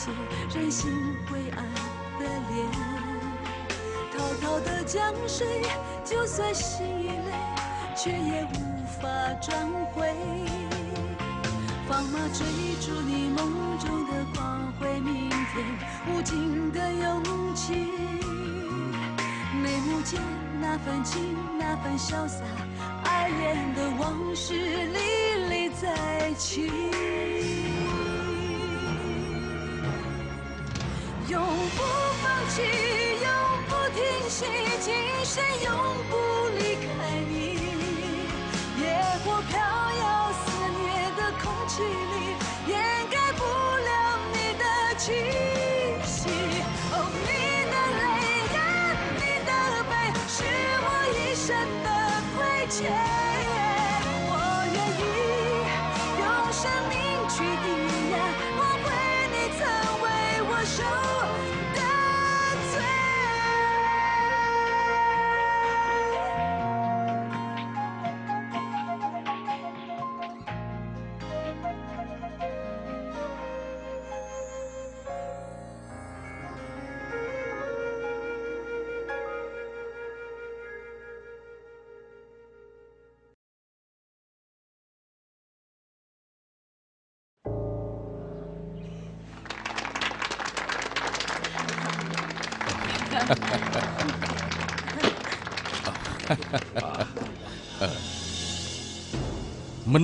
描写人心灰暗的脸，滔滔的江水，就算心已累，却也无法转回。放马追逐你梦中的光辉明天，无尽的勇气。眉目间那份情，那份潇洒，爱恋的往事历历在目。永不放弃，永不停息，今生永不离开你。野火飘摇肆虐的空气里，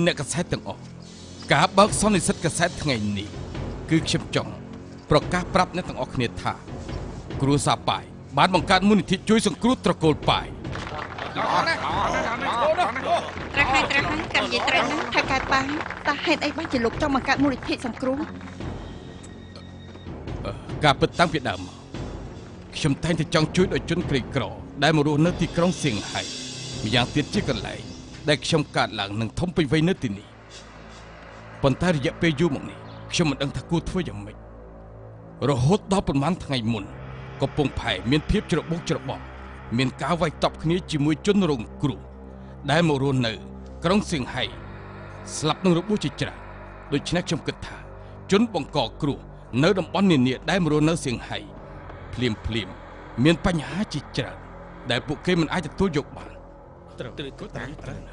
អ្នកកសែតទាំងអស់ការបើកសន្និសិទកសែតថ្ងៃនេះគឺខ្ញុំចង់ប្រកាសប្រាប់អ្នកទាំងអស់គ្នាថា គ្រួសារប៉ាយបានបង្កើតមូលនិធិជួយសង្គ្រោះត្រកូលប៉ាយត្រូវហើយត្រូវហើយកាន់និយាយត្រូវណាស់ថៅកែប៉ាតើហេតុអីបានជាលោកចង់បង្កើតមូលនិធិសង្គ្រោះអឺការពិតតាំងពីដើមមកខ្ញុំតែងតែចង់ជួយដល់ជនក្រីក្រ ដែលមករស់នៅទីក្រុងសៀងហៃម្យ៉ាងទៀតជាកន្លែង ដែលខ្ញុំកើតឡើងនឹងធំពេញវ័យនៅទីនេះប៉ុន្តែរយៈពេលយូរមកនេះខ្ញុំមិនដឹងថាគួរធ្វើយ៉ាងម៉េចរហូតដល់ប្រហែលថ្ងៃមុនកំពង់ផែមានភាពច្របូកច្របល់មានការវាយតប់គ្នាជាមួយជនរងគ្រោះដែលមករស់នៅ ក្រុងសៀងហៃស្លាប់នឹងរបួសជាច្រើនដូច្នេះខ្ញុំគិតថា ជនបង្កគ្រោះនៅតំបន់នានាដែលមករស់នៅសៀងហៃភ្លាមភ្លាមមានបញ្ហាជាច្រើនដែលពួកគេមិនអាចទទួលយកបាន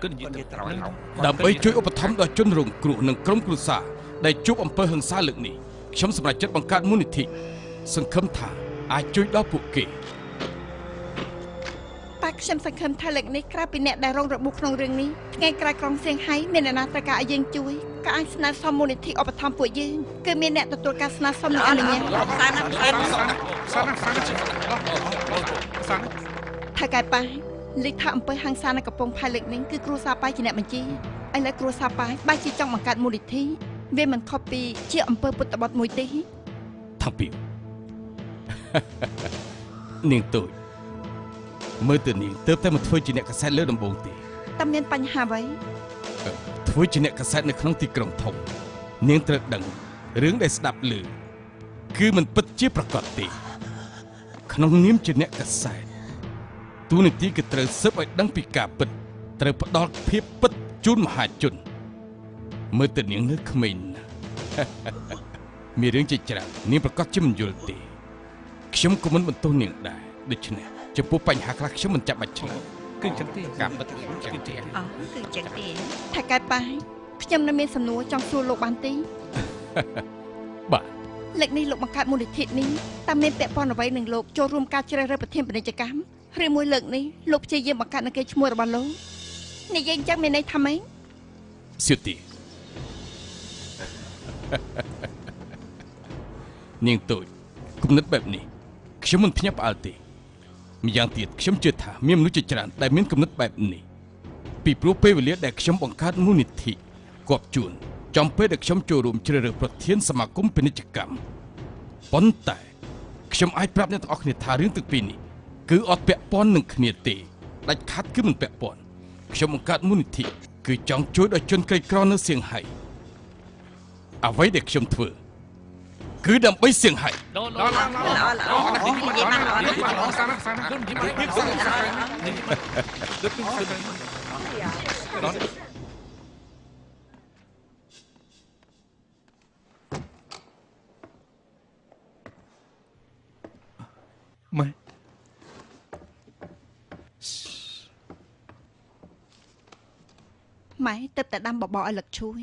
គឺនិយាយទៅត្រូវហើយដើម្បីជួយឧបត្ថម្ភដល់ជនរងគ្រោះនិងក្រុមគ្រួសារដែលជួបអំពើហិង្សាលើកនេះខ្ញុំសម្រេចចិត្តបង្កើតមូលនិធិសង្ឃឹមថាអាចជួយដល់ពួកគេប៉ាខ្ញុំសង្ឃឹមថាលើកនេះក្រៅពីអ្នកដែលរងរបួសក្នុងរឿងនេះថ្ងៃក្រោយក្រុងសៀងហៃមានអ្នកណាត្រូវការឲ្យយើងជួយក៏អាចស្នើសុំមូលនិធិឧបត្ថម្ភពួកយើងគឺមានអ្នកទទួលការស្នើសុំនិងអនុញ្ញាតសាណាសាណាសាណាសាណាសាណាថៅកែប៉ា លេខថាអំពើហ ংস ានៅកំពង់ផែលើកនេះគឺគ្រួសារប៉ាជាអ្នកបញ្ជាឥឡូវគ្រួសារប៉ាបែរជាចង់បង្កើតមូលនិធិវាមិនខុសពីជាអំពើពុតបត់មួយទេថាំពីនាងតូចមើលទៅនាងទើបតែមកធ្វើជាអ្នកកសែតលើដំបងទេតើមានបញ្ហាអ្វីធ្វើជាអ្នកកសែតនៅក្នុងទីក្រុងធំនាងត្រូវដឹងរឿងដែលស្ដាប់ឮគឺមិនពិតជាប្រកបទេក្នុងនាមជាអ្នកកសែត ទូនីតិគឺត្រូវស៊ើបឲ្យដឹងពីការពិតត្រូវផ្ដល់ភាពពិតជូនមហាជនមើលទៅនាងនៅក្មេងណាស់មានរឿងជាច្រើននាងប្រកាសជាមិនយល់ទេខ្ញុំក៏មិនបន្ទោសនាងដែរដូច្នេះចំពោះបញ្ហាខ្លះខ្ញុំមិនចាំបាច់ឆ្លើយគឺចឹងទេការពិតគឺចឹងទេអូគឺចឹងទេថៅកែប៉ាខ្ញុំនៅមានសំណួរចង់សួរលោកបានទេបាទលើកនេះលោកបង្កើតមូលនិធិនេះតើមានពាក់ព័ន្ធអ្វីនឹងលោកចូលរួមការជ្រើសរើសប្រធានពាណិជ្ជកម្ម ឬមួយលើកនេះលោកព្យាយាមបង្កើតនៅគេឈ្មោះរបស់លោកនិយាយអញ្ចឹងមានន័យថាម៉េចសៀវទីនាងតូចគំនិតបែបនេះខ្ញុំមិនភ្ញាក់ផ្អើលទេម្យ៉ាងទៀតខ្ញុំជឿថាមានមនុស្សជាច្រើនដែលមានគំនិតបែបនេះពីព្រោះពេលវេលាដែលខ្ញុំបង្កើតមូលនិធិគប់ជួនចំពេលដែលខ្ញុំចូលរួមជ្រើសរើសប្រធានសមាគមពាណិជ្ជកម្មប៉ុន្តែខ្ញុំអាចប្រាប់អ្នកទាំងអស់គ្នាថារឿងទាំងពីរនេះ គឺអត់ពាក់ព័ន្ធនឹងគ្នាទេដាច់ខាត់គឺមិនពាក់ព័ន្ធខ្ញុំបង្កើតមូលនិធិគឺចង់ជួយដល់ជនក្រីក្រនៅសៀងហៃអ្វីដែលខ្ញុំធ្វើគឺដើម្បីសៀងហៃ Đó, đó, ម៉ែទៅតែដាំបបរឲ្យលឹកជួយ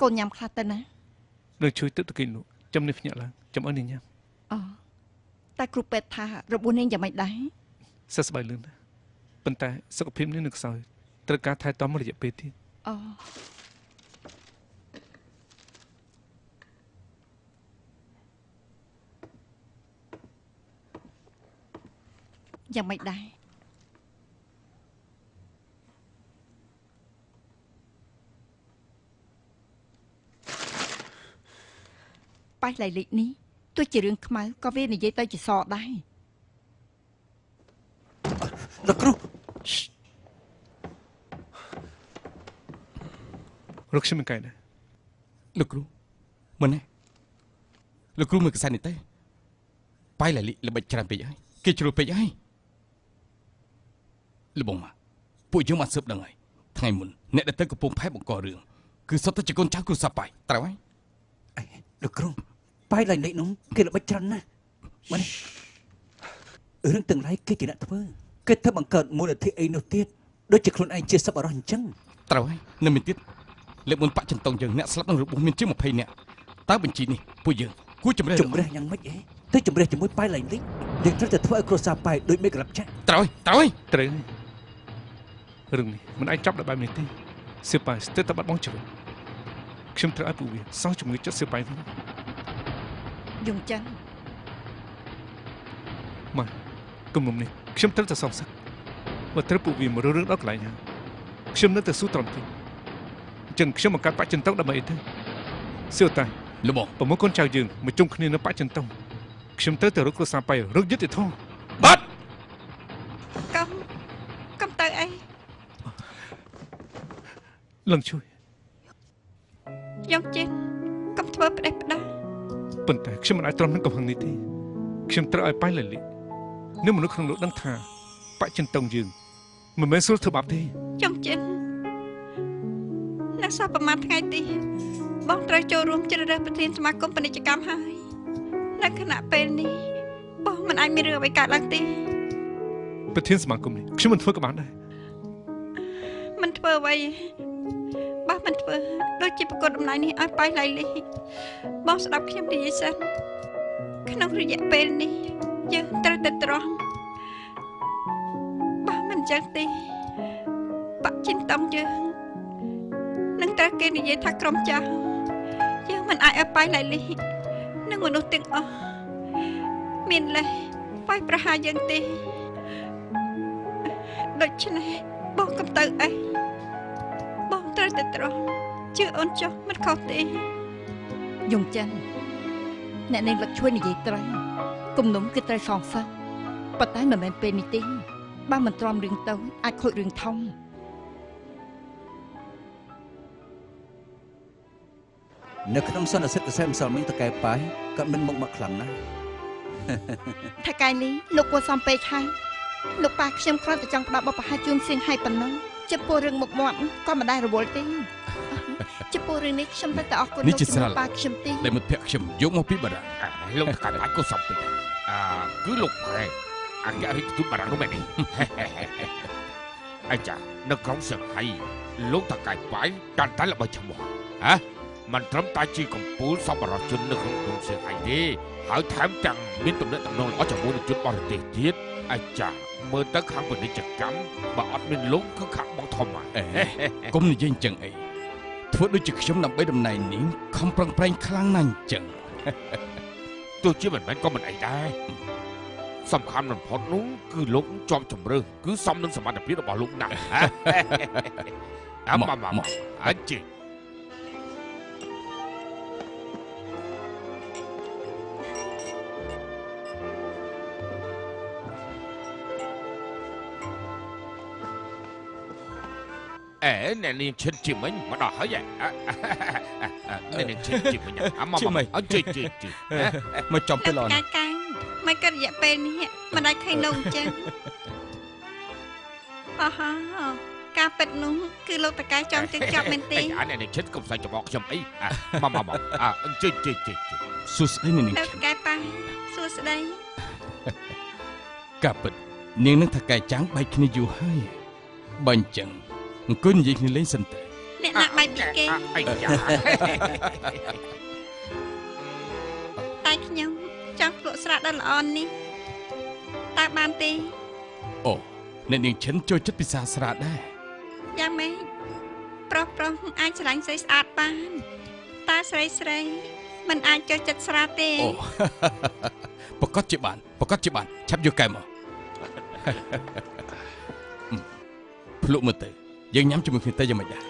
កូនញ៉ាំខ្លះទៅណានឹងជួយទឹកទៅគេនោះចាំនេះភ្ញាក់ឡើងចាំអស់នេះញ៉ាំអូតែគ្រូពេទ្យថារបួសនាងយ៉ាងម៉េចដែរសះស្បើយលឿនណាស់ប៉ុន្តែសុខភាពនេះនឹងខ្សោយត្រូវការថែទាំរយៈពេលទៀតអូយ៉ាងម៉េចដែរ ប៉ៃឡៃលិចនេះទោះជារឿងខ្មៅក៏វានិយាយទៅជាសដែរលោកគ្រូរកខ្ញុំមិនកែដែរលោកគ្រូមិនទេលោកគ្រូមើលកសែតនេះទេបាយលលិល្បិចច្រើនពេកហើយគេជ្រុលពេកហើយលបងមកពួកយើងមកស៊ើបដឹងហើយថ្ងៃមុនអ្នកដែលទៅកំពង់ផែបង្ករឿងគឺសុទ្ធតែជាកូនចៅគ្រូសាបាយត្រូវហើយអេលោកគ្រូ បាយឡើងលេខនោះគេល្បិចច្រើនណាស់មើលនេះរឿងទាំងឡាយគេជាអ្នកធ្វើគេធ្វើបង្កើតមូលនិធិអីនោះទៀតដូចជាខ្លួនឯងជាសប្បុរសអញ្ចឹងត្រូវហើយនៅមានទៀតលើកមុនបាក់ចន្តងយើងអ្នកស្លាប់នឹងរបួសមានជាង20នាក់តើបញ្ជីនេះពួកយើងគួរជំរះជំរះយ៉ាងម៉េចអេទៅជំរះជាមួយបាយឡើងលេខយើងត្រូវតែធ្វើឲ្យគ្រួសារបាយដូចមេក្រាប់ចាស់ត្រូវហើយត្រូវហើយត្រូវនេះរឿងនេះមិនអាចចាប់ដល់បែបនេះទេសៀវប៉ៃស្ទើរតែបាត់បង់ជីវិតខ្ញុំត្រូវឲ្យពួកវាសងជំងឺចិត្តសៀវប៉ៃវិញ យងចិនមកគំនុំនេះខ្ញុំត្រូវតែសងសឹកបើត្រូវពួកវាមករើរឿងដល់កន្លែងហើយខ្ញុំនៅតែស៊ូត្រង់ទីអញ្ចឹងខ្ញុំបង្កើតបច្ចុប្បន្នដើម្បីអីទៅសៀវតាលបងប្រមុខកូនចៅយើងមកជុំគ្នានៅបច្ចុប្បន្នខ្ញុំត្រូវតែរកគ្រួសារប៉ៃរកយុទ្ធធម៌បាត់កុំកុំទៅអីលឹងជួយយងចិនកុំធ្វើផ្ដេសផ្ដាស ប៉ុន្តែខ្ញុំមិនអាចទ្រាំនឹងកំហឹងនេះទេខ្ញុំត្រូវឲ្យប៉ៃលលីនឹងមនុស្សក្នុងលោកដឹងថាបច្ចុប្បន្នយើងមិនមែនស្រួលធ្វើបាបទេយងចិននៅសល់ប្រហែលថ្ងៃទៀតបងត្រូវចូលរួមជ្រើសរើសប្រធានសមាគមពាណិជ្ជកម្មហើយនៅខណៈពេលនេះបងមិនអាចមានរឿងអ្វីកើតឡើងទេប្រធានសមាគមនេះខ្ញុំមិនធ្វើក៏បានដែរមិនធ្វើអ្វី បើមិនធ្វើដូចជាប្រកួតតំណែងនេះឲ្យប៉ៃឡៃលីបងស្ដាប់ខ្ញុំនិយាយសិនក្នុងរយៈពេលនេះយើងត្រូវតែត្រង់បើមិនចឹងទេបាក់ជីនតំយើងនឹងត្រូវគេនិយាយថាក្រុមចាស់យើងមិនអាចឲ្យប៉ៃឡៃលីនិងមនុស្សទាំងអស់មានលេសប៉ៃប្រហារយើងទេដូច្នេះបងកុំទៅអីបង ត្រូវតែត្រង់ជឿអូនចុះមិនខុសទេយងចិនអ្នកនាងលឹកជួយនិយាយត្រូវគំនុំគឺត្រូវសងសឹកប៉ុន្តែមិនមែនពេលនេះទេបើមិនទ្រាំរឿងទៅអាចខូចរឿងធំនៅក្នុងសន្និសិទកសែម្សិលមិញតកែបាយក៏មិនមុខមកខ្លាំងណាស់ថៅកែលីលោកគួរសំពេកហើយលោកប៉ាខ្ញុំគ្រាន់តែចង់ផ្ដល់បបប្រហាជូនសៀងឲ្យប៉ុណ្ណឹង ចំពោះរឿងមុខមាត់ក៏មិនដែររវល់ទេចំពោះរឿងនេះខ្ញុំតែតែអរគុណនេះលោកជាស្រាលប៉ាខ្ញុំទេដែលមិត្តភក្តិខ្ញុំយកមកពីបារាំងអាលោកកាត់អាចក៏សំពេចអាគឺលោកប្រែអគ្គរដ្ឋទូតបារាំងនោះមែនទេអាចារ្យនៅក្រុងសៀងហៃលោកតកែបាយកាន់តែល្បីឈ្មោះហ៎មិនត្រឹមតែជាកម្ពូលសប្បុរសជននៅក្នុងក្រុងសៀងហៃទេហើយថែមទាំងមានទំនាក់ទំនងល្អជាមួយនឹងជនបរទេសទៀតអាចារ្យ មើលទៅខាងពាណិជ្ជកម្មបើអត់មានលោកគឺខាងបងធំហ៎អេកុំនិយាយអញ្ចឹងអីធ្វើដូចជាខ្ញុំដើម្បីតំណែងនេះខំប្រឹងប្រែងខ្លាំងណាស់អញ្ចឹងទោះជាមិនមែនក៏មិនអីដែរសំខាន់បំផុតនោះគឺលោកជាប់ជំរឿសគឺសមនឹងសមត្ថភាពរបស់លោកណាស់អាមកមកមកអញ្ជើញ អេអ្នកនាងឈិតជាមិញមកដល់ហើយហ៎អ่ะអ្នកនាងឈិតជាមិញអាមកមកអត់ជួយជួយជួយមកចំពេលល្អកាយកាយមិនកើតរយៈពេលនេះមិនដាច់ឃើញលោកអញ្ចឹងអហោការពិតនោះគឺលោកតកែចង់ជិះចាប់មែនទេអាអ្នកនាងឈិតកុំសាច់ច្បកខ្ញុំអីមកមកមកអ่ะជួយជួយជួយជួយសួស្ដីនាងលោកឈិតនកែប៉ាសួស្ដីការពិតនាងនឹងថកែចាំងបែកគ្នាយូរហើយបើអញ្ចឹង អង្គុយនិយាយគ្នាលេងសិនទៅអ្នកណាក់បែកពីគេអីយ៉ាតែខ្ញុំចង់ភ្លក់ស្រាដ៏ល្អនេះតើបានទេអូអ្នកនាងឈិនចូលចិត្តពិសាស្រាដែរយ៉ាងម៉េចប្រុសប្រុសអាចស្រឡាញ់ស្រីស្អាតបានតើស្រីស្រីមិនអាចចូលចិត្តស្រាទេអូប្រកាសជាបានប្រកាសជាបានឆាប់យកកែមកភ្លុកមើលទៅ យើងញ៉ាំជាមួយគ្នាទៅយ៉ាងម៉េចដែរ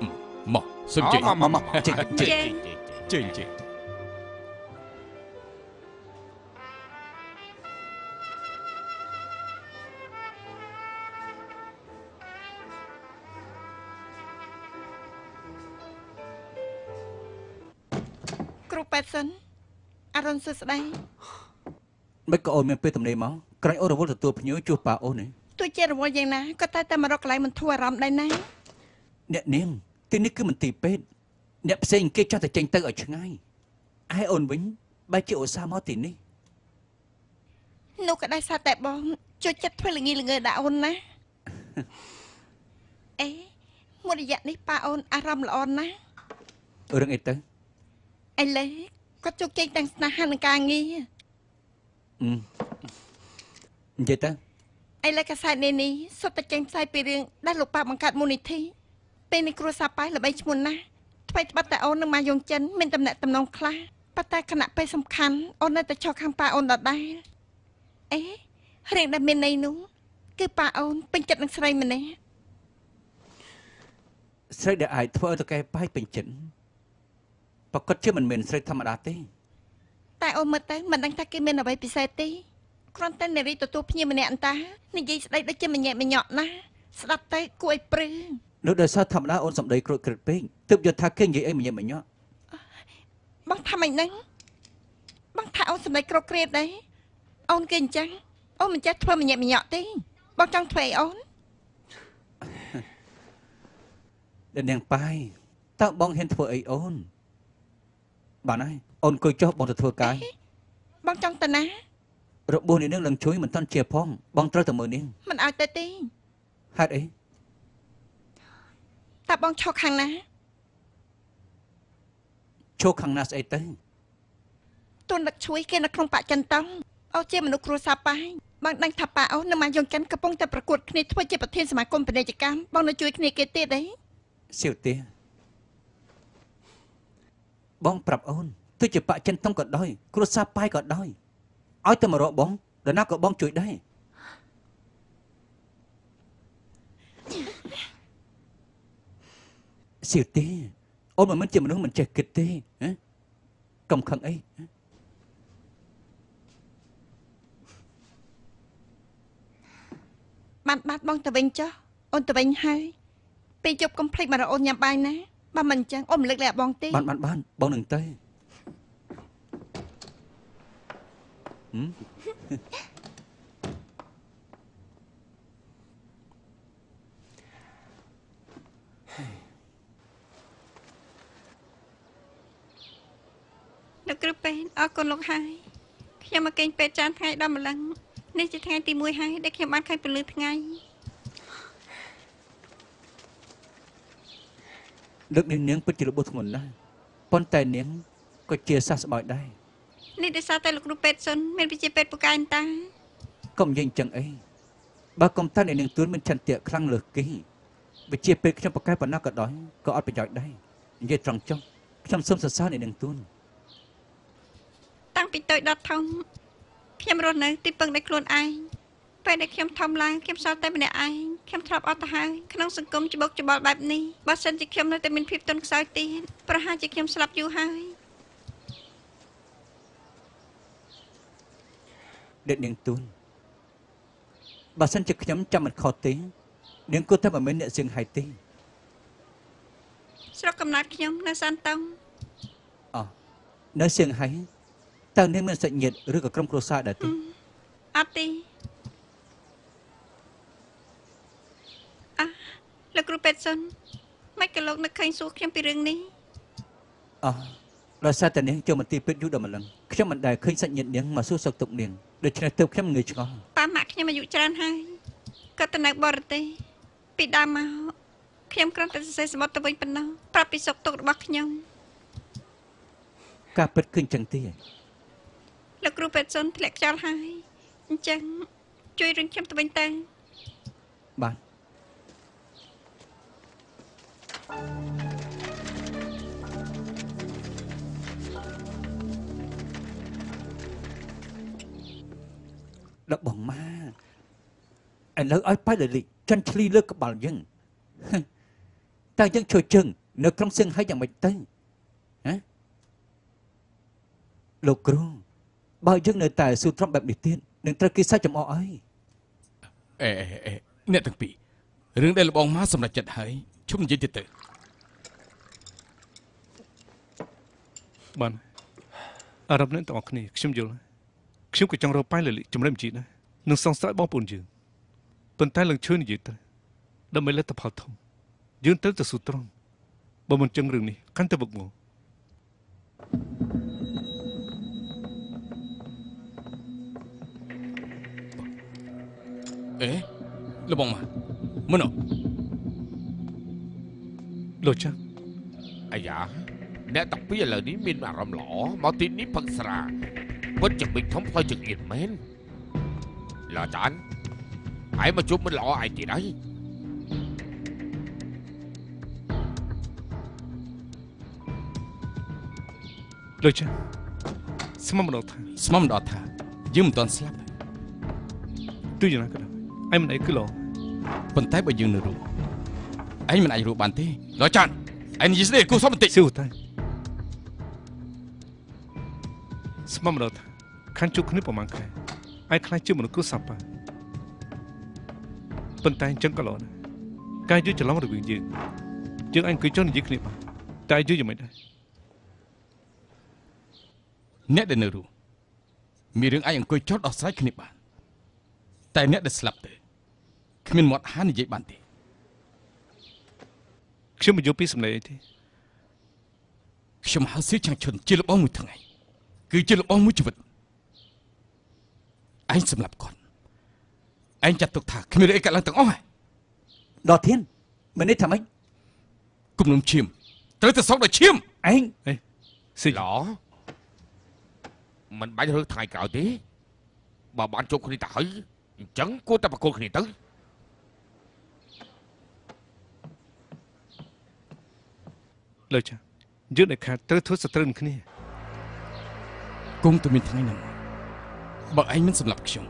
អឺមកសុំជិះមកមកជិះជិះជិះជិះគ្រូប៉ែតសិនអរុនសួស្ដីមិនក៏អូនមានពេលទំនេរមកក្រែងអូនរវល់ទទួលភ្ញៀវជួសប៉ាអូននេះ ទោះជារវល់យ៉ាងណាក៏តែតែមករកកន្លែងមិនធូរអារម្មណ៍ដែរណាអ្នកនាងទីនេះគឺមន្ទីរពេទ្យអ្នកផ្សេងគេចាស់តែចេញទៅឲ្យឆ្ងាយឯអូនវិញបែរជាឧស្សាហ៍មកទីនេះនោះក៏ដែរសាតែបងជួយចិត្តធ្វើល្ងីល្ងើដាក់អូនណាអេមួយរយៈនេះប៉ាអូនអារម្មណ៍ល្អណាស់រឿងអីទៅឥឡូវគាត់ជោគជ័យទាំងស្នេហានិងការងារអឺនិយាយទៅ ឥឡូវកាសែតនេះនេះសុទ្ធតែចេញផ្សាយពីរឿងដែលលោកប៉ាបង្កើតមូលនិធិពេលនេះគ្រួសារប៉ៃល្បីឈ្មោះណាស់ថ្មីត្បិតតែអូននឹងមកយងចិនមានតំណែងតំណងខ្លះប៉ុន្តែគណៈពេលសំខាន់អូននៅតែចុះខាងប៉ាអូនដដែលអេរឿងដែលមានន័យនោះគឺប៉ាអូនពេញចិត្តនឹងស្រីម្នាក់ស្រីដែលអាចធ្វើឲ្យតកែបាយពេញចិត្តប្រកាសជាមិនមែនស្រីធម្មតាទេ តែអូនមើលទៅមិនដឹងថាគេមានអ្វីពិសេសទេ គ្រាន់តែនារីទទួលភ្ញៀវម្នាក់អន្តានិយាយស្ដីដូចជាមញ៉ែមញក់ណាស់ស្ដាប់ទៅគួរឲ្យព្រឺនោះដោយសារធម្មតាអូនសំដីក្រូចក្រឹតពេកទើបយកថាគេនិយាយអីម្ញាប់ម្ញាក់បងថាម៉េចហ្នឹងបងថាអូនសម្ដែងក្រោកគ្រៀតដែរអូនគេអញ្ចឹងអូនមិនចេះធ្វើមញ៉ែមញក់ទេបងចង់ធ្វើអីអូនដែលនាងបាយតើបងហ៊ានធ្វើអីអូនបានហើយអូនអង្គុយចុះបងទៅធ្វើកាយបងចង់ទៅណា របួសនេះនឹងនឹងជួយមិនតាន់ជាផងបងត្រូវតែមើលនាងមិនឲ្យទៅទេហេតុអីតើបងឈរខាងណាឈោខាងណាស្អីទៅទូនដឹកជួយ គេនៅក្នុងបកចិនតង់អូជាមនុស្សគ្រួសារប៉ាបងដឹងថាប៉ាអូននៅមកយងចិនកំពុងតែប្រកួតគ្នាធ្វើជាប្រធានសមាគមពាណិជ្ជកម្មបងនៅជួយគ្នាគេទៀតទេសៀវទេបងប្រាប់អូនទោះជាបាក់ចិនតុងក៏ដោយគ្រួសារប៉ាយក៏ដោយ ឲ្យតែមករកបងដល់ណាក៏បងជួយដែរសៀវទេអូនមិនមែនជាមនុស្សមិនចេះគិតទេហ៎កុំខឹងអីហ៎បានបាត់បងទៅវិញចុះអូនទៅវិញហើយពេលយប់កុំភ្លេចមករកអូនញ៉ាំបាយណាបើមិនអញ្ចឹងអូនមិនលើកលែងបងទេបានបានបានបងនឹងទៅហឹម លោកគ្រូពេទ្យអរគុណលោកហើយខ្ញុំមកគេងពេទ្យចានថ្ងៃដល់ម្លឹងនេះជាថ្ងៃទី1ហើយដែលខ្ញុំបានឃើញពលឺថ្ងៃលើកនេះនាងពិតជារបួសធ្ងន់ណាស់ប៉ុន្តែនាងក៏ជាសះស្បើយដែរ នេះដោយសារតែលោកគ្រូពេទ្យសុនមានវិជ្ជាពេទ្យពូកែនតាកុំនិយាយអញ្ចឹងអីបើកុំតាអ្នកនាងទួនមានឆន្ទៈខ្លាំងលើសគេវិជាពេលខ្ញុំប្រកែប៉ុណ្ណាក៏ដោយក៏អត់ប្រយោជន៍ដែរនិយាយត្រង់ចុះខ្ញុំសូមសរសើរអ្នកនាងទួនតាំងពីតូចដល់ធំខ្ញុំរស់នៅទីពឹងដោយខ្លួនឯងពេលដែលខ្ញុំធំឡើងខ្ញុំសល់តែម្នាក់ឯងខ្ញុំធ្លាប់អត់ទៅហើយក្នុងសង្គមច្បុកច្បល់បែបនេះបើសិនជាខ្ញុំនៅតែមានភាពទន់ខ្សោយទៀតប្រហែលជាខ្ញុំស្លាប់យូរហើយ អ្នកនាងទួនបើសិនជាខ្ញុំចាំមិនខុសទេនាងគិតថាមិនមែនអ្នកសៀងហៃទេស្រុកកំណើតខ្ញុំនៅសាន់តុងអោះនៅសៀងហៃតើនាងមានសាច់ញាតិឬក៏ក្រុមគ្រួសារដែរទេអត់ទេអះលោកគ្រូពេទ្យសុនមិនក៏លោកនឹកឃើញសួរខ្ញុំពីរឿងនេះអោះដោយសារតែនាងចូលមន្ទីរពេទ្យយូរដល់ម្លឹងខ្ញុំមិនដែលឃើញសាច់ញាតិនាងមកសួរសុខទុក្ខនាង ដូច្នេះទើបខ្ញុំងើយឆ្ងល់ប៉ាម៉ាក់ខ្ញុំអាយុច្រើនហើយគាត់ទៅនៅបរទេសពីដើមមកខ្ញុំគ្រាន់តែសរសេរសម្បត្តិទៅវិញប៉ុណ្ណោះប្រាប់ពីសុខទុក្ខរបស់ខ្ញុំការពិតគឺអញ្ចឹងទេលោកគ្រូពេទ្យសុនធ្លាក់ខ្យល់ហើយអញ្ចឹងជួយរឿងខ្ញុំទៅវិញទៅបាទ ដល់បងម៉ាឥឡូវឲ្យប៉ៃលលីចាន់ឆ្លីលើក្បាលយើងហឹមតើយើងជួយជើងនៅក្នុងសៀងហៃយ៉ាងម៉េចទៅហ៎លោកគ្រូបើយើងនៅតែស៊ូទ្រាំបែបនេះទៀតនឹងត្រូវគេសាច់ចំអកអើយអេអេអេអ្នកទាំងពីររឿងដែលលបងមកសម្រេចចិត្តហើយជុំនិយាយទៀតទៅបានអារម្មណ៍អ្នកទាំងអស់គ្នាខ្ញុំយល់ហើយ ខ្ញុំក៏ចង់រកប៉ៃលលិជំរាបជីដែរនឹងសងស្រ័យបងប្អូនយើងប៉ុន្តែឡើងជួយនិយាយទៅដើម្បីលទ្ធផលធំយើងត្រូវទៅស៊ូទ្រាំបើមិនចឹងរឿងនេះកាន់តែវឹកវរអេលបងមកមុនអលោកចាស់អាយ៉ាអ្នកតាពីឥឡូវនេះមានអារម្មណ៍ល្អមកទីនេះផឹកស្រា ពិតជាបិចធំផ្លូវចង្អៀតមែនឡាចានហើយមកជួបមិនល្អឯទៀតហើយលោកចាស់ស្មមដល់ថាស្មមដល់ថាយើងមិនទាន់ស្លាប់ទោះយ៉ាងណាក៏ដោយឯមិ ខានជួបគ្នាប្រហែលខែអាចខ្លាចជាមនុស្សគូសាប់ប៉ាប៉ុន្តែអញ្ចឹងក៏ល្អដែរការយល់ច្រឡំរវាងយើងយើងអាចអង្គុយចុះនិយាយគ្នាបានតែយល់យ៉ាងម៉េចដែរអ្នកដែលនៅរស់មានរឿងអាចអង្គុយចោតដោះស្រាយគ្នាបានតែអ្នកដែលស្លាប់ទៅគ្មានមាត់ហានិយាយបានទេខ្ញុំមិនយល់ពីសម្លេងអីទេខ្ញុំហៅសៀចឆាំងឈុនជាលបងមួយថ្ងៃគឺជាលបងមួយជីវិត ឯងសម្លាប់គាត់ឯងចាត់ទុកថាគ្មានរឿងអីកើតឡើងទាំងអស់ហើយដល់ធានមិននេះថាម៉េចគំនុំឈាមត្រូវទៅសោកដល់ឈាមឯងស៊ីល្អមិនបាច់រើថ្ងៃក្រោយទេបើបានជួបគ្នាទៅហើយអញ្ចឹងគួរតែប្រកល់គ្នាទៅលើចាយើងដែលខាតត្រូវធ្វើសត្រូវនឹងគ្នាគង់តែមានថ្ងៃហ្នឹង បើឯងមិនសម្លាប់ខ្ញុំ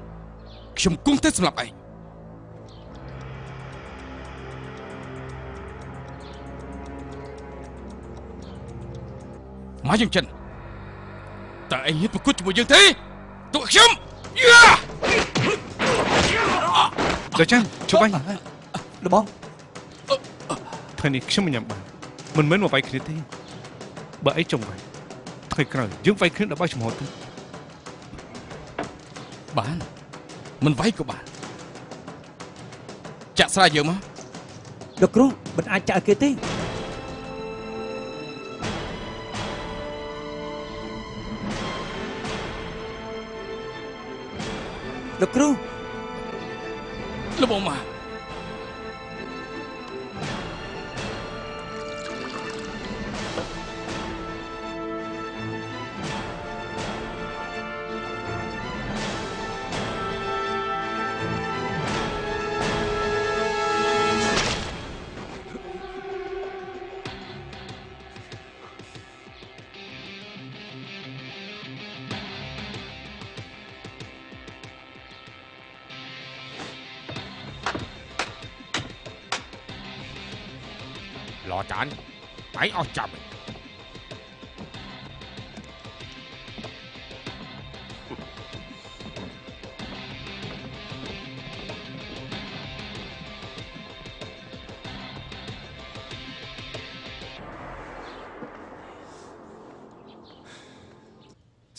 ខ្ញុំគង់តែសម្លាប់ឯងមកយើងចិនតើឯងហ៊ានប្រកួតជាមួយយើងទេទូខ្ញុំយ៉ាលើចាជប់អញលបងថ្ងៃនេះខ្ញុំមិនញ៉ាំបានមិនមែនមកវាយគ្នាទេបើអីចង់វាយថ្ងៃក្រោយយើងវាយគ្នាដល់បោះចំហទៅ បាន មិនវាយក៏បានចាក់ស្រាយយើងមកលោកគ្រូមិនអាចចាក់ឲ្យគេទេលោកគ្រូលបងមក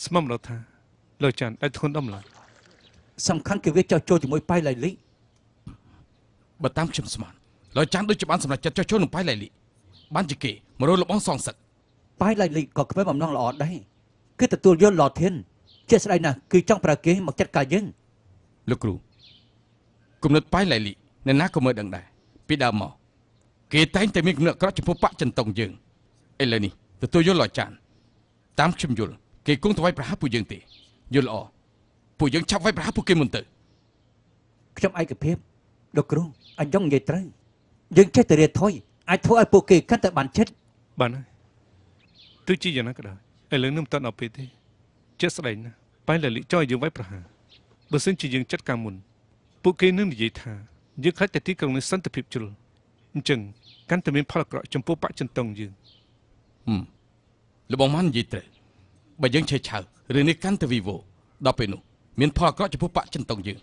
ស្មមដល់ថាលោកចាន់អាចធន់ដំឡើយសំខាន់គឺវាចោះចូលជាមួយប៉ៃឡៃលីបើតាមខ្ញុំស្មានលោកចាន់ដូចជាបានសម្រេចចិត្តចុះចូលនឹងប៉ៃឡៃលីបានជាគេមករលបងសងសឹកប៉ៃឡៃលីក៏គ្មានបំណងល្អដែរគឺទទួលយកឡធានជាក់ស្ដែងណាស់គឺចង់ប្រើគេមកចាត់ការយើងលោកគ្រូគំនិតប៉ៃឡៃលីអ្នកណាក៏មើលដឹងដែរពីដើមមកគេតែងតែមានគំនិតអាក្រក់ចំពោះបកចិនតុងយើងឥឡូវនេះទទួលយកលោកចាន់តាមខ្ញុំយល់ គេគង់ទៅវាយប្រហារពួកយើងទេយល់ល្អពួកយើងឆាប់វាយប្រហារពួកគេមុនទៅខ្ញុំឯកភាពលោកគ្រូអញ្ចឹងនិយាយត្រូវយើងចេះតែរៀនថយអាចធ្វើឲ្យពួកគេកាន់តែបានចិត្តបានហើយទោះជាយ៉ាងណាក៏ដោយឥឡូវនឹងមិនតាន់ដល់ពេលទេជាក់ស្ដែងណាស់ប៉ៃលលីចង់ឲ្យយើងវាយប្រហារបើសិនជាយើងចាត់ការមុនពួកគេនឹងនិយាយថាយើងខ្លាចតែទីក្រុងនេះសន្តិភាពជ្រុលអញ្ចឹងកាន់តែមានផលអាក្រក់ចំពោះបកចិនតុងយើងហឹមលបងម៉ាន់និយាយត្រូវ បើយើងឆេះឆៅរឿងនេះកាន់តែវីវោដល់ពេលនោះមានផលអាក្រក់ចំពោះបកចិនតុងយើង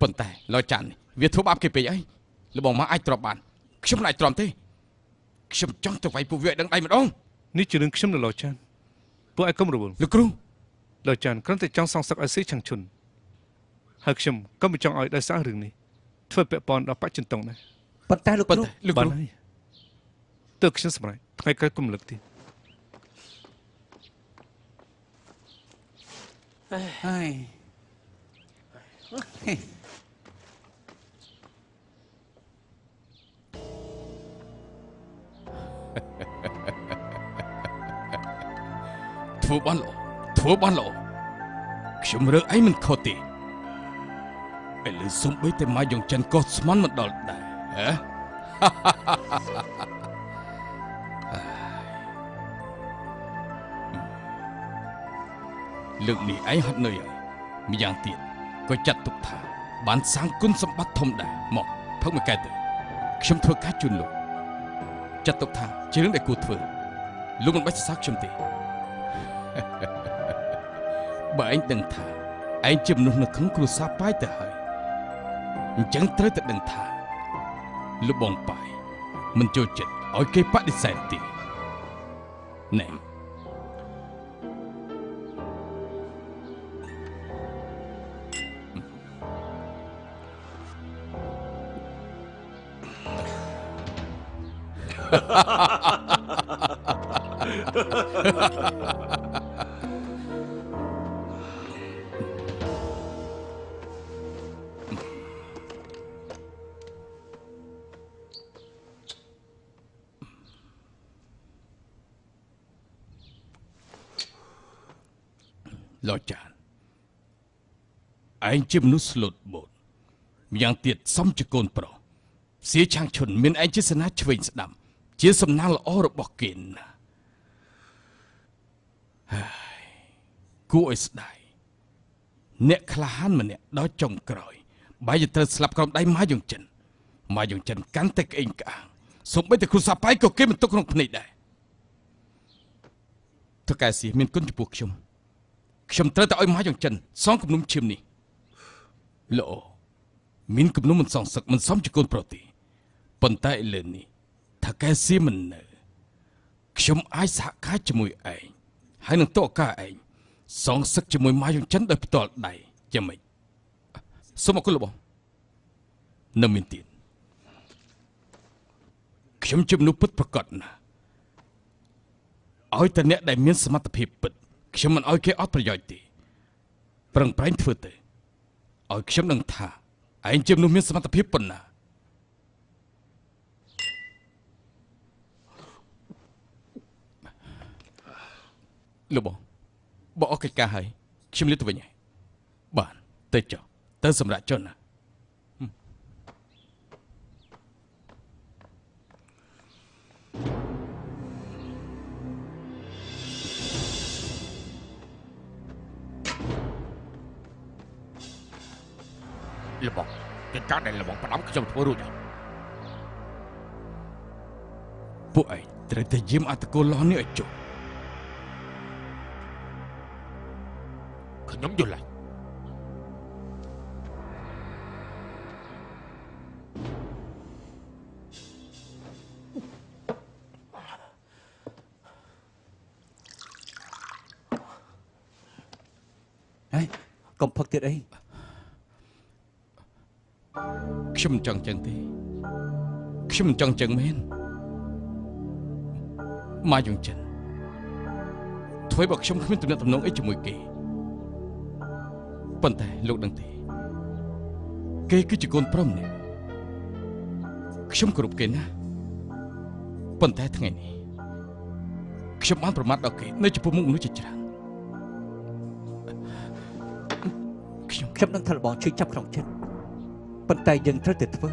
ប៉ុន្តែលោកចាន់នេះវាធ្វើបាបគេពេកអីលបងម៉ាន់អាចទ្រាំបានខ្ញុំមិនអាចទ្រាំទេខ្ញុំចង់ទៅវាយពួកវាឲ្យដឹងដៃម្ដងនេះជារឿងខ្ញុំនៅលោកចាន់ពួកឯងកុំរវល់លោកគ្រូលោកចាន់គ្រាន់តែចង់សងសឹកឲ្យស៊ីឆាំងឈុនហើយខ្ញុំក៏មិនចង់ឲ្យដោយសាររឿងនេះធ្វើពាក់ព័ន្ធដល់បកចិនតុងដែរប៉ុន្តែលោកប៉ុគ្រូន្តែលោកបានគ្រូហើយទើបខ្ញុំសម្រេចថ្ងៃក្រោយគុំលើកទៀត ហើយធ្វើបានល្អធ្វើបានល្អខ្ញុំរើអីមិនខុសទេឥឡូវសំបីតែម៉ាយងចិនក៏ស្មានមិនដល់ដែរហ៎ លើកនេះឯងហត់នឿយហើយម្យ៉ាងទៀតក៏ចាត់ទុកថា បានសាងគុណសម្បត្តិធំដែរមកផឹកមួយកែទៅខ្ញុំធ្វើការជូនលោកចាត់ទុកថាជារឿងដែលគួរធ្វើលោកមិនបាច់សរសើរខ្ញុំទេបើឯងដឹងថាឯងជាមនុស្សនៅក្នុងគ្រួសារប៉ាយទៅហើយអញ្ចឹងត្រូវតែដឹងថាលោកបងប៉ាយមិនចូលចិត្តឲ្យគេបដិសេធទេណែ លោកចានឯងជាមនុស្សស្លូតបូនម្យ៉ាងទៀតសំជាកូនប្រុសសៀឆាងឈុនមានឯងជាសេនាឆ្វេងស្ដាំ ជាសំណាងល្អរបស់គេណាហើយគួរឲ្យស្ដាយអ្នកក្លាហានម្នាក់ដល់ចុងក្រោយបែរជាត្រូវស្លាប់ក្រោមដៃម៉ាយងចិនម៉ាយងចិនកាន់តែក្អេងក្អាងសូម្បីតែគ្រូសាប៉ៃក៏គេមិនទុកក្នុងភ្នែកដែរតកែសៀមានគុណចំពោះខ្ញុំខ្ញុំត្រូវតែឲ្យម៉ាយងចិនសងគំនុំឈាមនេះល្អមានគំនុំមិនសងសឹកមិនសមជាកូនប្រុសទេប៉ុន្តែឥឡូវនេះ ថាកែសៀមិននៅខ្ញុំអាចសហការជាមួយឯងហើយនឹងតកកាឯងសងសឹកជាមួយម៉ាយងចិនដោយផ្ទាល់ដៃយ៉ាងម៉េចសូមអរគុណលោកបងនៅមានទៀតខ្ញុំជាមនុស្សពិតប្រកបណាស់ឲ្យតែអ្នកដែលមានសមត្ថភាពពិតខ្ញុំមិនឲ្យគេអត់ប្រយោជន៍ទេប្រឹងប្រែងធ្វើទៅឲ្យខ្ញុំនឹងថាឯងជាមនុស្សមានសមត្ថភាពប៉ុណ្ណា លោកបងបើអស់កិច្ចការហើយខ្ញុំលាទៅវិញហើយបាទទៅចុះទៅសម្រាប់ចុះណាល្បងកិច្ចការដែលល្បងផ្ដំខ្ញុំធ្វើរួចហើយពួកឯងត្រូវតែយាមអត្តកូលឡោះនេះឲ្យចុះ ខ្ញុំយល់ហើយអកុំផឹកទៀតអីខ្ញុំមិនចង់ចឹងទេខ្ញុំមិនចង់ចឹងមែនម៉ាយងចិនធ្វើឲ្យខ្ញុំគ្មានទំនាក់ទំនងអីជាមួយគេ ប៉ុន្តែលោកដឹងទេ គេគឺជាកូនប្រុសម្នាក់ខ្ញុំគោរពគេណាស់ប៉ុន្តែថ្ងៃនេះខ្ញុំបានប្រមាថដល់គេនៅចំពោះមុខមនុស្សជាច្រើនខ្ញុំខ្ញុំនឹងថាលបងឈឺចាប់ក្នុងចិត្តប៉ុន្តែយើងត្រូវតែធ្វើ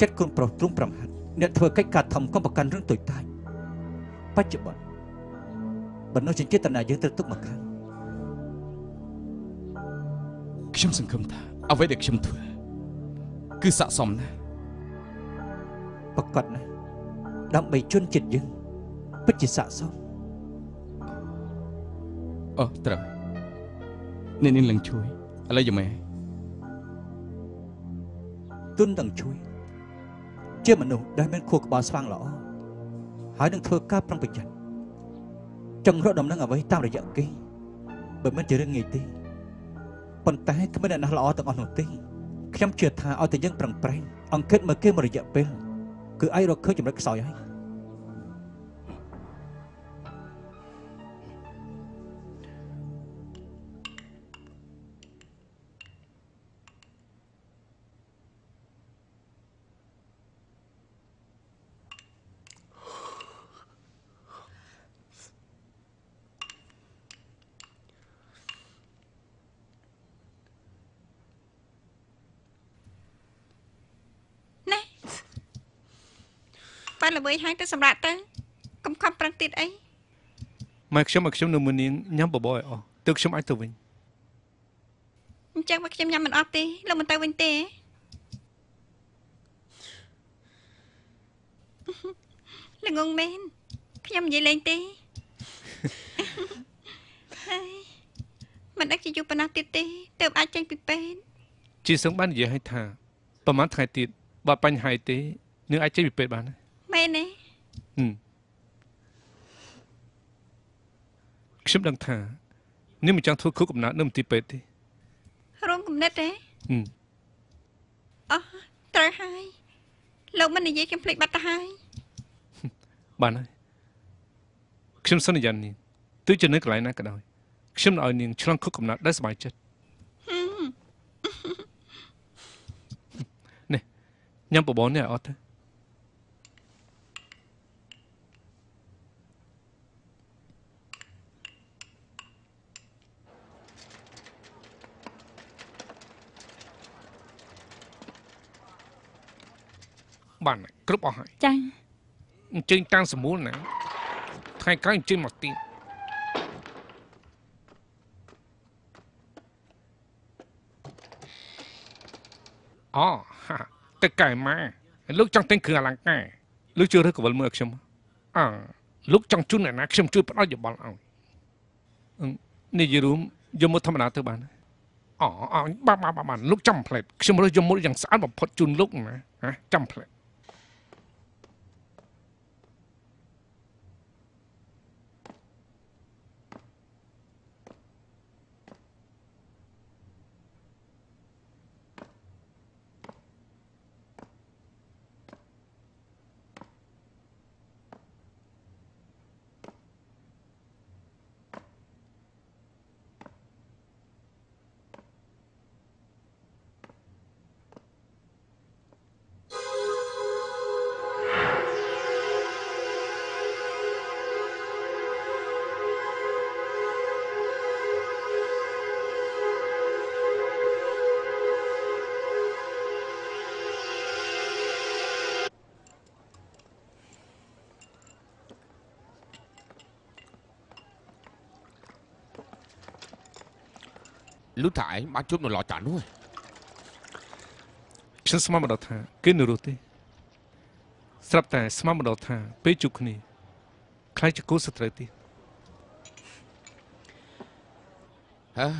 ចិត្តកូនប្រុសទ្រង់ប្រមាថអ្នកធ្វើកិច្ចការធំកុំប្រកាន់រឿងតូចតាចបច្ចុប្បន្នបណ្ដោះចិញ្ចេតនាយើងត្រូវទុកមកខាង ខ្ញុំសង្ឃឹមថាអ្វីដែលខ្ញុំធ្វើគឺស័ក្តិសមណាស់ប្រកបណាស់ដើម្បីជន់ចិត្តយើងពិតជាស័ក្តិសមអូត្រូវនេះនេះនឹងជួយឥឡូវយ៉ាងម៉េចទុននឹងជួយ ជាមនុស្សដែលមានខួរក្បាលស្វាងល្អហើយនឹងធ្វើការប្រុងប្រយ័ត្នចង់រកដំណឹងអ្វីតាមរយៈគេបើមិនជារឿងងាយទេ ប៉ុន្តែគ្មានអ្នកណាល្អទាំងអស់នោះទេខ្ញុំជឿថាឲ្យតែយើងប្រឹងប្រែងអង្គិតមើលគេមួយរយៈពេលគឺអាចរកឃើញចំណុចខ្សោយហើយ បានល្វើយហើយទៅសម្រាប់ទៅកុំខំប្រឹងទៀតអីម៉ែខ្ញុំឲ្យខ្ញុំនៅមួយនាងញ៉ាំបបរឲ្យអស់ទើបខ្ញុំអាចទៅវិញអញ្ចឹងបើខ្ញុំញ៉ាំមិនអស់ទេលោកមិនទៅវិញទេល្ងងមែនខ្ញុំនិយាយលេងទេហើយមិនដឹកជាយូរប៉ុណ្ណាទៀតទេទើបអាចចេញពីពេទ្យជាសឹងបាននិយាយឲ្យថាប្រហែលថ្ងៃទៀតបើអត់បញ្ហាអីទេនឹងអាចចេញពីពេទ្យបានណា មែនទេហឹមខ្ញុំដឹងថានេះមិនចង់ធ្វើខុសកំណត់នៅមន្ទីរពេទ្យទេរួមគំនិតទេហឹមអស់ត្រូវហើយលោកមិននិយាយខ្ញុំភ្លេចបាត់ទៅហើយបានហើយខ្ញុំសន្យានាងទោះជានៅកន្លែងណាក៏ដោយខ្ញុំនឹងឲ្យនាងឆ្លងខុសកំណត់ដែលសប្បាយចិត្តហឹមញ៉ាំបបរនេះឲ្យអត់ទៅ បានហើយគ្រប់អស់ហើយចាអញ្ជើញតាមសមូលណាថ្ងៃក្រោយអញ្ជើញមកទៀតអូហាទៅកែម៉ាលោកចង់ទិញគ្រឿងអលង្ការលោកជួយរើសកវលមើលឲ្យខ្ញុំអើលោកចង់ជូនអ្នកណាខ្ញុំជួយផ្ដល់យោបល់ឲ្យអឺនេះយីរួមយកមកធម្មតាទៅបានអូអូបាទបាទបាទលោកចាំផ្លែតខ្ញុំរើសយកមកយ៉ាងស្អាតបំផុតជូនលោកណាហ៎ចាំផ្លែត ថាឯងបានជួបនៅឡចានោះឯងខ្ញុំស្មានមកដល់ថាគេនៅរស់ទេស្រាប់តែស្មានមកដល់ថា ពេលជួបគ្នាខ្លាចជាគូសត្រូវទៀតហើយ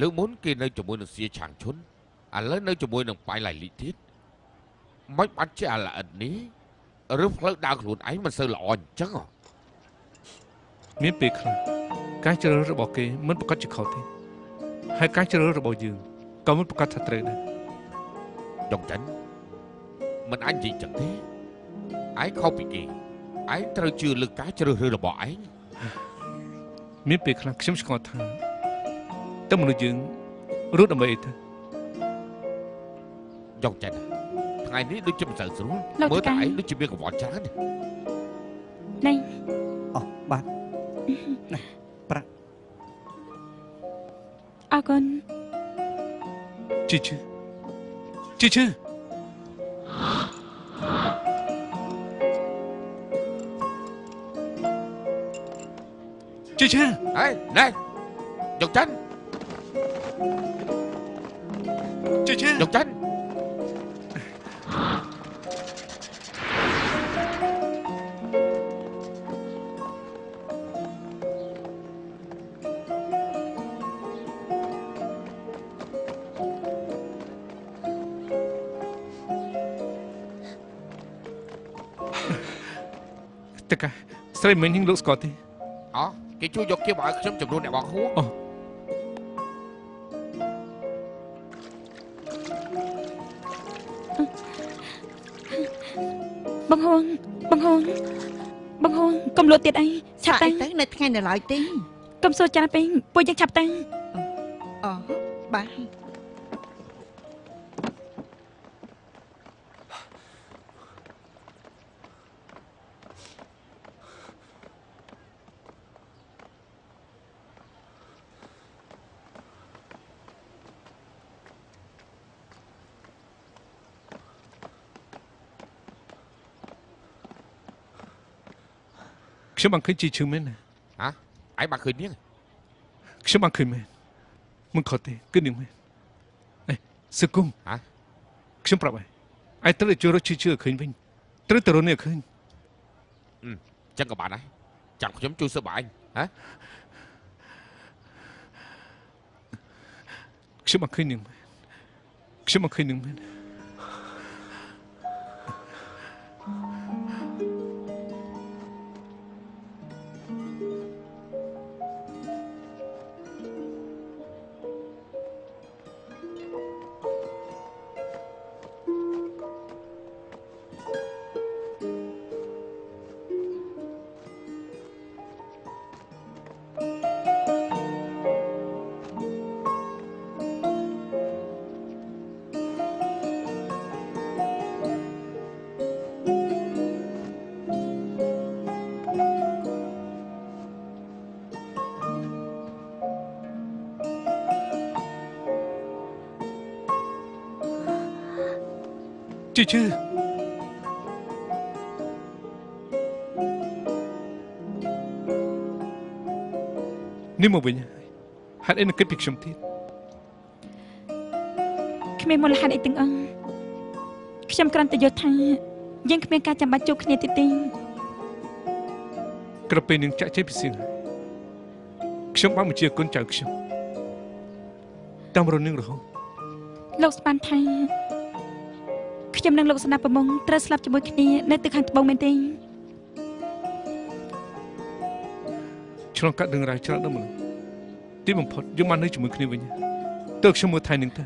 លើកមុនគេនៅជាមួយនឹងសៀឆាងឈុនឥឡូវនៅជាមួយនឹងប៉ៃឡៃលីទៀតមិនបាត់ជាអាល្អិតនេះឬផ្លូវដើរខ្លួនឯងមិនសូវល្អអញ្ចឹងហ៎មានពេលខ្លះការជ្រើសរើសរបស់គេមិនប្រកាសជាខុសទេ ហើយការជ្រើសរើសរបស់យើងក៏មិនប្រកាសថាត្រូវដែរចុងចិនមិនអញនិយាយចឹងទេឯងខុសពីគេឯងត្រូវជឿលើការជ្រើសរើសរបស់ឯងមានពេលខ្លះខ្ញុំឆ្ងល់ថាតើមនុស្សយើងរត់ដើម្បីអីទៅចុងចិនថ្ងៃនេះដូចជាមិនសូវស្រួលលោកមើលតែតាឯងដូចជាមានកង្វល់ច្រើនណៃអោះបាទ អរគុណជីឈឺជីឈឺជីឈឺហេណែចុងចិន ចុងចិនតើកាស្រីមិញនឹងលោកស្គាល់ទេអោះគេជួយយកគៀបមកឲ្យខ្ញុំចំនួនអ្នកបងហួរបងហួងបងហួងបងហួងកុំលួចទៀតអីឆាប់តែទៅទៅនៅថ្ងៃនៅឡើយទេកុំសួរច្រើនពេកពួកយើងឆាប់ទៅអូបាទ ខ្ញុំបានឃើញជីឈឺមែនណាហ៎ឯងបានឃើញនាងខ្ញុំបានឃើញមែនមិនខុសទេគឺនាងមែនអេសឹកគុំហ៎ខ្ញុំប្រាប់ហើយឯងត្រូវតែជួយរកជីឈឺឲ្យឃើញវិញត្រូវតែរកនេះឲ្យឃើញចឹងក៏បានដែរចាំខ្ញុំជួយសើបឯងហ៎ខ្ញុំបានឃើញនាងមែនខ្ញុំបានឃើញនាងមែន នេះមកវិញហេតុអីនឹងគិតពីខ្ញុំទៀតគ្មានមូលហេតុអីទាំងអស់ខ្ញុំគ្រាន់តែយល់ថាយើងគ្មានការចាំបាច់ជួបគ្នាទៀតទេក្រពេលនឹងចាក់ចេញពីសៀងហើយខ្ញុំបានបញ្ជាគុណចៅខ្ញុំតាមរនឹងរហូតលោកស្មានថាខ្ញុំនិងលោកស្នាប្រមងត្រូវស្លាប់ជាមួយគ្នានៅទីខាងត្បូងមែនទេ ឆ្លងកាត់រឿងរ៉ាវច្រើនដល់មនុស្សទីបំផុតយើងបាននៅជាមួយគ្នាវិញតើខ្ញុំមើលថៃនឹងទៅ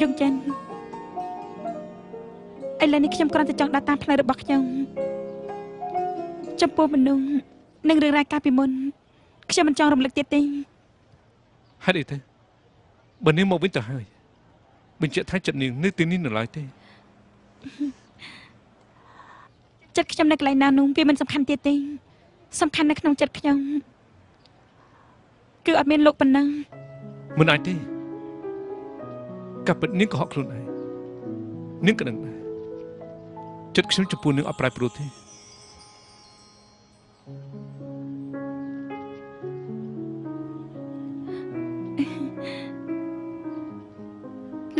យងចិនឥឡូវនេះខ្ញុំគ្រាន់តែចង់ដើរតាមផ្លូវរបស់ខ្ញុំចំពោះមនុស្សនិងរឿងរ៉ាវកាលពីមុនខ្ញុំមិនចង់រំលឹកទៀតទេហេតុអីទៅបើនាងមកវិញទៅហើយ បញ្ជាក់ថាចិត្តនាងនៅទីនេះនៅឡើយទេចិត្តខ្ញុំនៅកន្លែងណានោះវាមិនសំខាន់ទៀតទេសំខាន់នៅក្នុងចិត្តខ្ញុំគឺអត់មានលោកប៉ុណ្ណឹងមិនអាចទេកាប់ពិតនាងក៏ហក់ខ្លួនឯងនាងក៏ដឹងដែរចិត្តខ្ញុំចំពោះនាងអត់ប្រែប្រួលទេ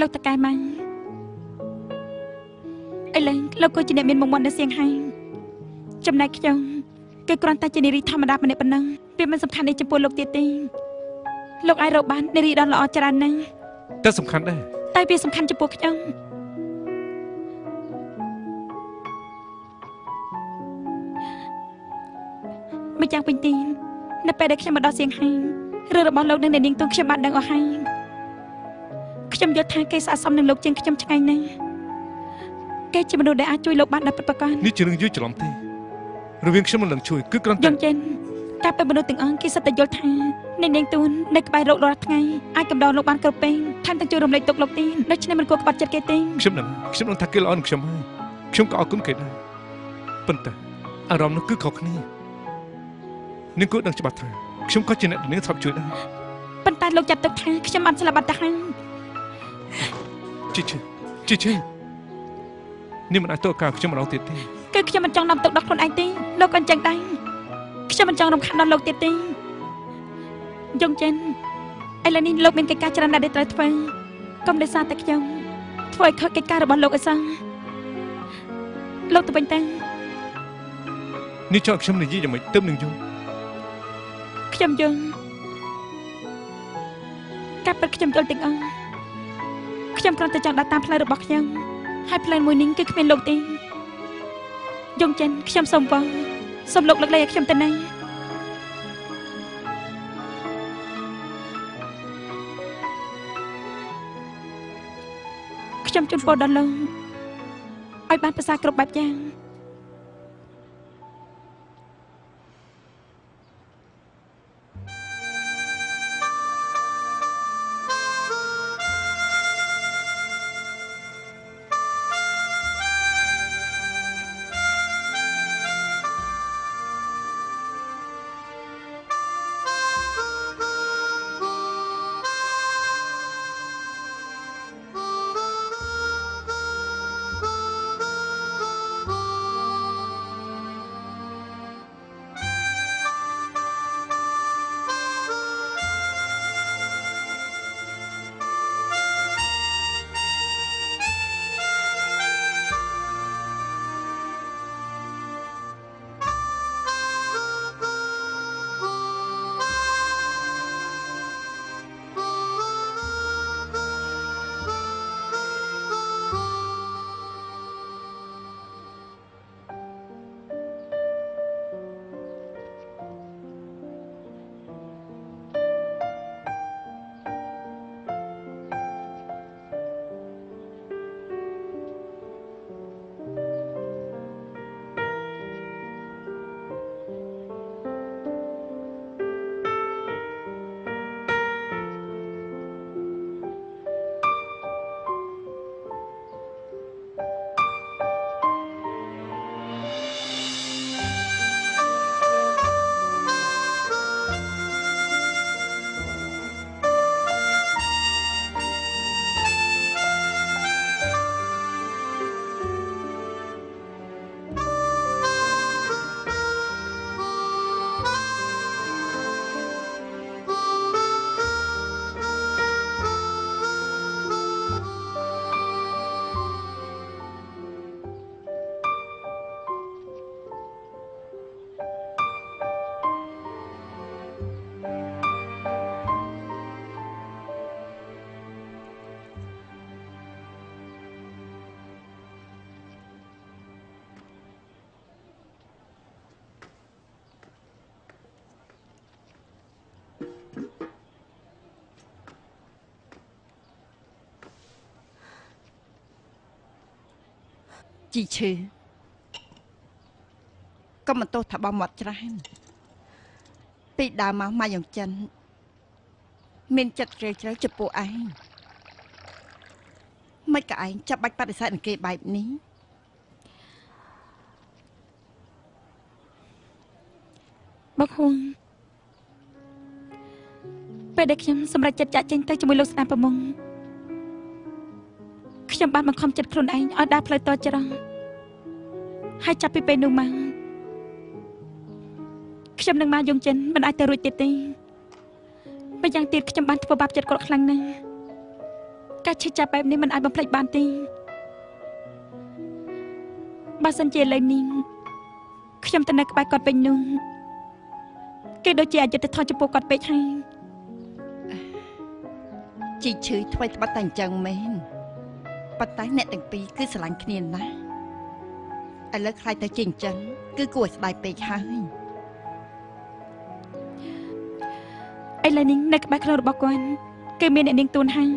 លោកតកែម៉ាឥឡូវលោកក៏ជាអ្នកមានមុខមាត់នៅសៀងហៃចំណែកខ្ញុំគេគ្រាន់តែជានារីធម្មតាម្នាក់ប៉ុណ្ណឹងវាមិនសំខាន់ទេចំពោះលោកទៀតទេលោកអាចរកបាននារីដ៏ល្អច្រើនណាស់តែសំខាន់ដែរតែវាសំខាន់ចំពោះខ្ញុំម្យ៉ាងវិញទៀតនៅពេលដែលខ្ញុំមកដល់សៀងហៃរឿងរបស់លោកនឹងអ្នកនាងទុនខ្ញុំបានដឹងអស់ហើយ ខ្ញុំយល់ថាគេស័ក្តិសមនឹងលោកជាងខ្ញុំឆ្ងាយណាស់គេជាមនុស្សដែលអាចជួយលោកបានដោយពិតប្រាកដនេះជារឿងយល់ច្រឡំទេរវាងខ្ញុំនិងលឹងជួយគឺគ្រាន់យតែងចេនការពេលមនុស្សទាំងអស់គេសិតតែយល់ថាអ្នកនាងទូននៅក្បែរលោករាល់ថ្ងៃអាចកំដរលោកបានគ្រប់ពេលថែមទាំងជួយរំលែកទុកលោកទៀតដូច្នេះមិនគួរក្បត់ចិត្តគេទេខ្ញុំដឹងខ្ញុំដឹងថាគេល្អនឹងខ្ញុំហើយខ្ញុំក៏អរគុណគេដែរប៉ុន្តែអារម្មណ៍នោះគឺខុសគ្នានាងគួរដឹងច្បាស់ថាខ្ញុំក៏ជាអ្នកដែលនាងធ្លាប់ជួយដែរប៉ុន្តែលោកចាត់ទុកថាខ្ញុំបានស្លាប់បាត់ទៅហើយ ជីឈឺជីឈឺនេះមិនអាចទៅការខ្ញុំម្ដងទៀតទេគឺខ្ញុំមិនចង់នាំទុកដល់ខ្លួនឯងទេលោកក៏អញ្ចឹងដែរខ្ញុំមិនចង់រំខានដល់លោកទៀតទេយងចេនឥឡូវនេះលោកមានកិច្ចការច្រើនណាស់ដែលត្រូវធ្វើកុំដោយសារតែខ្ញុំធ្វើឲ្យខុសកិច្ចការរបស់លោកអីសោះលោកទៅវិញទៅនេះចង់ឲ្យខ្ញុំនិយាយយ៉ាងម៉េចទៅនឹងយល់ខ្ញុំយល់ការពិតខ្ញុំយល់ទាំងអស់ ខ្ញុំគ្រាន់តែចង់ដើរតាមផ្លូវរបស់ខ្ញុំហើយផ្លូវមួយនេះគឺគ្មានលោកទេយងចិនខ្ញុំសូមបងសូមលោកលើកលែងឲ្យខ្ញុំទៅណាខ្ញុំជូនពរដល់លោកឲ្យបានប្រសើរគ្រប់បែបយ៉ាង ជីឈឺកុំបន្ទោសថាបងមាត់ច្រើនពីដើមមកម៉ាយ៉ងចិន មានចិត្តជ្រៅជ្រៅចំពោះឯងមិនក៏ឯងចាប់បាច់បដិសេធនឹងគេបែបនេះបងហួងពេលដែលខ្ញុំសម្រេចចិត្តចាក់ចេញទៅជាមួយលោកស្នាមប្រមុងខ្ញុំបានបង្ខំចិត្តខ្លួនឯងឲ្យដើរផ្លូវតច្រង ហើយចាប់ពីពេលនោះមកខ្ញុំនឹងមកយងចិនមិនអាចទៅរួចទៀតទេម្យ៉ាងទៀតខ្ញុំបានធ្វើបាបចិត្តគាត់ខ្លាំងណាស់ការឈឺចាប់បែបនេះមិនអាចបំភ្លេចបានទេបើសិនជាឥឡូវនេះខ្ញុំទៅនៅក្បែរគាត់ពេញនោះគេដូចជាអយុត្តិធម៌ចំពោះគាត់ពេកហើយជីឈឺថ្មីត្បិតតែអញ្ចឹងមែនប៉ុន្តែអ្នកទាំងពីរគឺស្រឡាញ់គ្នាណាស់ ឥឡូវខ្លាចទៅជាអញ្ចឹងគឺគួរឲ្យស្ដាយពេកហើយឥឡូវនេះនៅក្បែរខ្លួនរបស់គាត់គឺមានអ្នកនាងទួនហើយ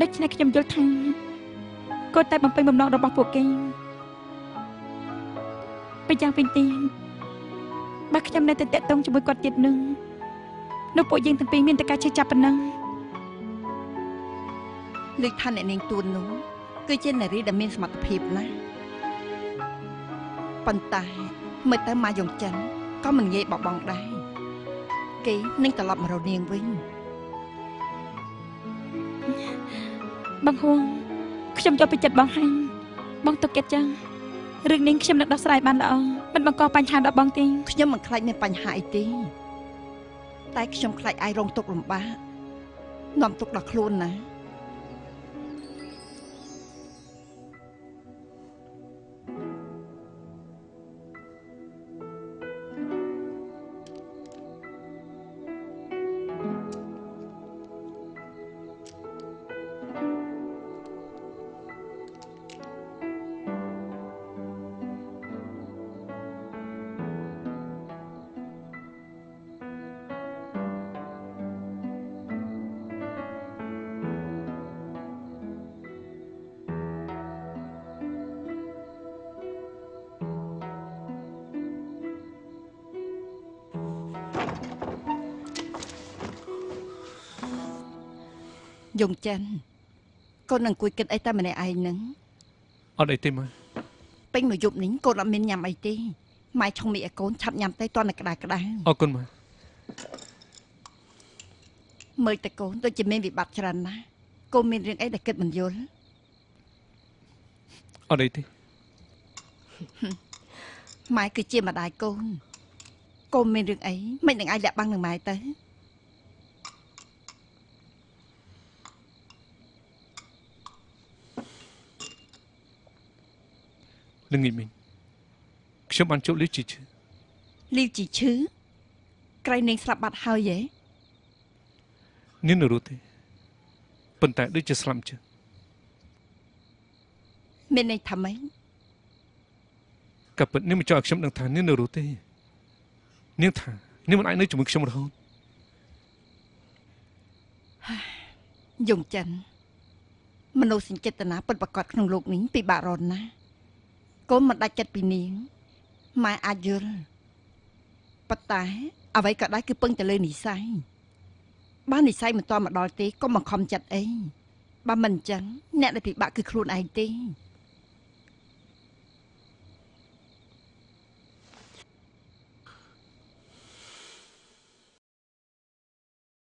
ដូច្នេះខ្ញុំយល់ថាគាត់តែបំពេញបំណងរបស់ពួកគេពេលយ៉ាងវិញទៀតបើខ្ញុំនៅតែតាក់ទងជាមួយគាត់ទៀតនឹងនោះពួកយើងទាំងពីរមានតែការឈឺចាប់ប៉ុណ្ណឹងលើកថាអ្នកនាងទួននោះគឺជានារីដែលមានសមត្ថភាពណាស់ ប៉ុន្តែមើលទៅម៉ាយងចិនក៏មិនងាយបោះបង់ដែរគេនឹងត្រឡប់មករកនាងវិញបងហួងខ្ញុំយកពីចិត្តបងហើយបងទុកចិត្តចឹងរឿងនេះខ្ញុំនឹងដោះស្រាយបានល្អមិនបង្កបញ្ហាដល់បងទេខ្ញុំមិនខ្លាចមានបញ្ហាអីទេតែខ្ញុំខ្លាចអាយរងទុក្ខលំបាកនាំទុក្ខដល់ខ្លួនណា យងចិនកូននឹងអង្គុយគិតអីតែម្នាក់ឯងហ្នឹងអត់អីទេម៉ែពេញមួយយប់នេះកូនអត់មានញ៉ាំអីទេម៉ែឆុងមីឲ្យកូនឆាប់ញ៉ាំទៅតនៅក្តៅក្តៅអរគុណម៉ែមើលតែកូនដូចជាមានវិបត្តិច្រើនណាស់កូនមានរឿងអីដែលគិតមិនយល់អត់អីទេម៉ែគឺជាម្ដាយកូនកូនមានរឿងអីមិននឹងអាចលាក់បាំងនឹងម៉ែទៅ ល្ងាចមិញខ្ញុំបានជួបលីវជីឈឺលីវជីឈឺក្រៃនាងស្លាប់បាត់ហើយហ៎នាងនៅរត់ទេប៉ុន្តែដូចជាស្លាប់ជើងមានន័យថាម៉េចក៏ពិតនាងមិនចង់ឲ្យខ្ញុំដឹងថានាងនៅរត់ទេនាងថានាងមិនអាចនៅជាមួយខ្ញុំរហូតយងចិនមនុស្សសេចក្ដីតនាពិតប្រកបក្នុងលោកនេះពិបាករត់ណាស់ កូនមិនដាច់ចិត្តពីនាងម៉ែអាចយល់ប៉ុន្តែអ្វីក៏ដោយគឺពឹងទៅលើនិស័យបើនិស័យមិនតមកដល់ទេកុំបង្ខំចិត្តអីបើមិនអញ្ចឹងអ្នកដែលពិបាកគឺខ្លួនឯងទេ